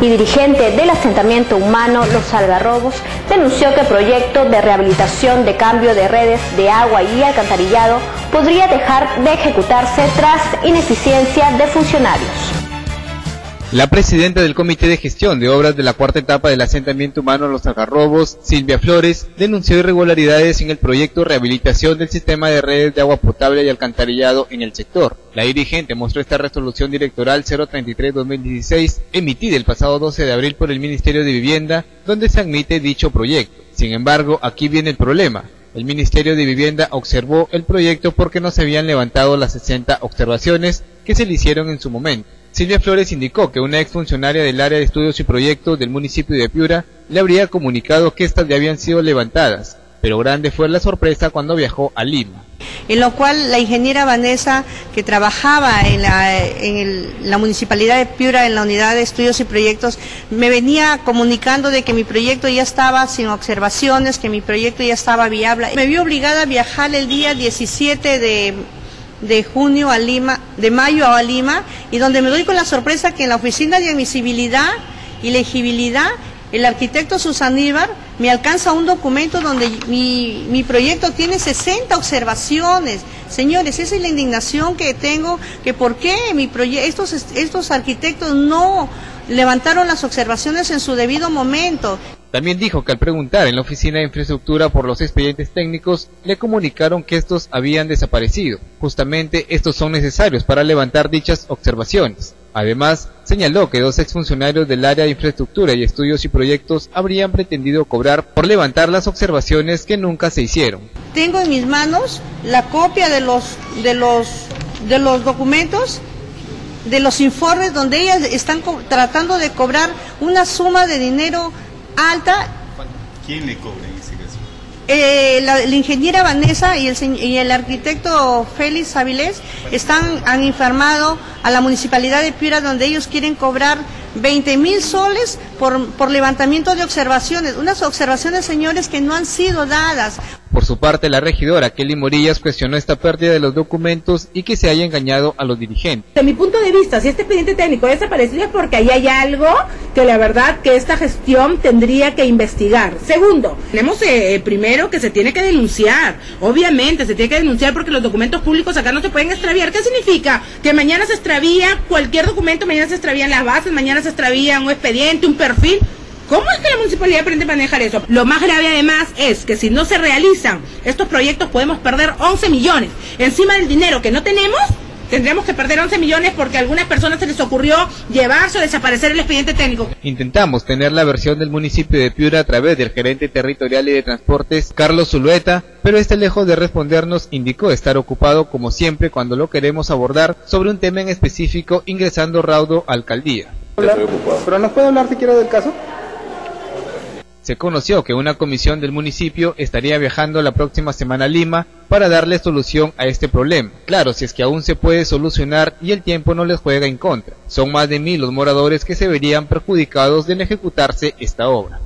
y dirigente del asentamiento humano Los Algarrobos, denunció que el proyecto de rehabilitación de cambio de redes de agua y alcantarillado podría dejar de ejecutarse tras ineficiencia de funcionarios. La presidenta del Comité de Gestión de Obras de la cuarta etapa del asentamiento humano Los Algarrobos, Silvia Flores, denunció irregularidades en el proyecto Rehabilitación del Sistema de Redes de Agua Potable y Alcantarillado en el sector. La dirigente mostró esta resolución directoral 033-2016, emitida el pasado 12 de abril por el Ministerio de Vivienda, donde se admite dicho proyecto. Sin embargo, aquí viene el problema. El Ministerio de Vivienda observó el proyecto porque no se habían levantado las 60 observaciones que se le hicieron en su momento. Silvia Flores indicó que una exfuncionaria del área de estudios y proyectos del municipio de Piura le habría comunicado que estas ya habían sido levantadas, pero grande fue la sorpresa cuando viajó a Lima. En lo cual la ingeniera Vanessa, que trabajaba en la, municipalidad de Piura, en la unidad de estudios y proyectos, me venía comunicando de que mi proyecto ya estaba sin observaciones, que mi proyecto ya estaba viable. Me vi obligada a viajar el día 17 de de junio a Lima, de mayo a Lima, y donde me doy con la sorpresa que en la oficina de admisibilidad y legibilidad, el arquitecto Susaníbar me alcanza un documento donde mi, mi proyecto tiene 60 observaciones. Señores, esa es la indignación que tengo, que por qué mi estos, estos arquitectos no levantaron las observaciones en su debido momento. También dijo que al preguntar en la oficina de infraestructura por los expedientes técnicos, le comunicaron que estos habían desaparecido. Justamente estos son necesarios para levantar dichas observaciones. Además, señaló que dos exfuncionarios del área de infraestructura y estudios y proyectos habrían pretendido cobrar por levantar las observaciones que nunca se hicieron. Tengo en mis manos la copia de los, de los, de los documentos de los informes donde ellas están tratando de cobrar una suma de dinero alta. ¿Quién le cobra en ese caso? Eh, la, ingeniera Vanessa y el, y el arquitecto Félix Avilés están, han informado a la municipalidad de Piura donde ellos quieren cobrar 20 mil soles por, por levantamiento de observaciones. Unas observaciones, señores, que no han sido dadas. Por su parte, la regidora Kelly Morillas cuestionó esta pérdida de los documentos y que se haya engañado a los dirigentes. De mi punto de vista, si este expediente técnico ha desaparecido es porque ahí hay algo que la verdad que esta gestión tendría que investigar. Segundo, tenemos eh, primero que se tiene que denunciar. Obviamente, se tiene que denunciar porque los documentos públicos acá no se pueden extraviar. ¿Qué significa? Que mañana se extravía cualquier documento, mañana se extravían las bases, mañana se extravía un expediente, un perfil. ¿Cómo es que la municipalidad pretende manejar eso? Lo más grave además es que si no se realizan estos proyectos podemos perder 11 millones. Encima del dinero que no tenemos, tendríamos que perder 11 millones porque a algunas personas se les ocurrió llevarse o desaparecer el expediente técnico. Intentamos tener la versión del municipio de Piura a través del gerente territorial y de transportes, Carlos Zulueta, pero este lejos de respondernos indicó estar ocupado como siempre cuando lo queremos abordar sobre un tema en específico ingresando raudo a alcaldía. ¿Pero nos puede hablar siquiera del caso? Se conoció que una comisión del municipio estaría viajando la próxima semana a Lima para darle solución a este problema. Claro, si es que aún se puede solucionar y el tiempo no les juega en contra. Son más de mil los moradores que se verían perjudicados de ejecutarse esta obra.